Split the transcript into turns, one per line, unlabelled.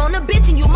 on a bitch and you